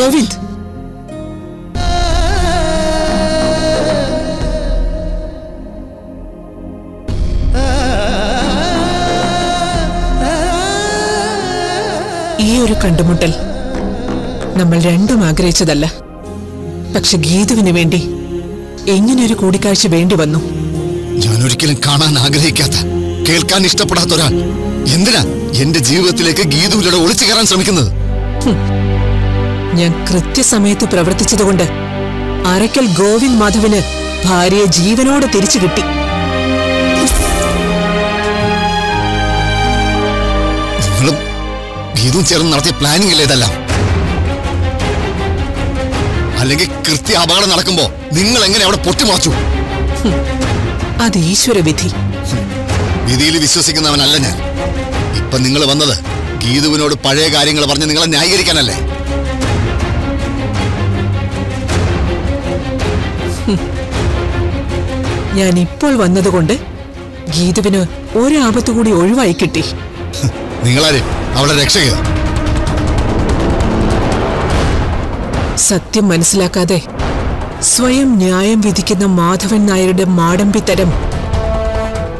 ഗോവിന്ദ് ഈ ഒരു കണ്ടുമുട്ടൽ നമ്മൾ രണ്ടും ആഗ്രഹിച്ചതല്ല. പക്ഷെ ഗീതുവിന് വേണ്ടി എങ്ങനെ ഒരു കൂടിക്കാഴ്ച വേണ്ടി വന്നു? ഞാൻ ഒരിക്കലും കാണാൻ ആഗ്രഹിക്കാത്ത കേൾക്കാൻ ഇഷ്ടപ്പെടാത്ത ഒരാൾ. എന്തിനാ എന്റെ ജീവിതത്തിലേക്ക് ഗീതുവിലൂടെ ഒളിച്ചു കയറാൻ ശ്രമിക്കുന്നത്? ഞാൻ കൃത്യസമയത്ത് പ്രവർത്തിച്ചതുകൊണ്ട് അരക്കൽ ഗോവിന്ദ് മാധവന് ഭാര്യയെ ജീവനോടെ തിരിച്ചു കിട്ടി. ഇതും ചേർന്ന് നടത്തിയ പ്ലാനിംഗ് അല്ലേ ഇതെല്ലാം? അല്ലെങ്കിൽ കൃത്യ അപകടം നടക്കുമ്പോ നിങ്ങൾ എങ്ങനെ അവിടെ പൊട്ടിമുളച്ചു? അത് ഈശ്വര വിധി. വിധിയിൽ വിശ്വസിക്കുന്നവനല്ല ഞാൻ. ഇപ്പൊ നിങ്ങൾ വന്നത് ഗീതുവിനോട് പഴയ കാര്യങ്ങൾ പറഞ്ഞ് നിങ്ങളെ ന്യായീകരിക്കാനല്ലേ? ഞാൻ ഇപ്പോൾ വന്നതുകൊണ്ട് ഗീതുവിന് ഒരാപത്തു കൂടി ഒഴിവായി കിട്ടി. നിങ്ങളാരെ അവളെ രക്ഷകയോ സത്യം മനസ്സിലാക്കാതെ സ്വയം ന്യായം വിധിക്കുന്ന മാധവൻ നായരുടെ മാടമ്പിത്തരം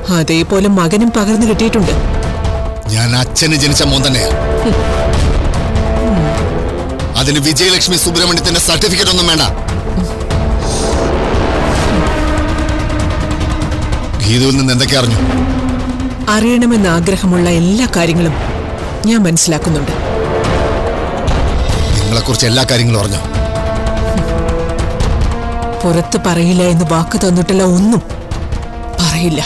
അതേപോലെ മകനും പകർന്നു കിട്ടിയിട്ടുണ്ട്. ഞാൻ അച്ഛന് ജനിച്ച മോൻ തന്നെയാ. അതിന് വിജയലക്ഷ്മി സുബ്രഹ്മണ്യത്തിന്റെ സർട്ടിഫിക്കറ്റ് ഒന്നും വേണ്ട. ഗീതുവിൽ നിന്ന് എന്തൊക്കെ അറിഞ്ഞു? അറിയണമെന്ന് ആഗ്രഹമുള്ള എല്ലാ കാര്യങ്ങളും ഞാൻ മനസ്സിലാക്കുന്നുണ്ട്. നിങ്ങളെക്കുറിച്ച് എല്ലാ കാര്യങ്ങളും അറിഞ്ഞു? പുറത്ത് പറയില്ല എന്ന് വാക്ക് തന്നിട്ടില്ല ഒന്നും പറയില്ല.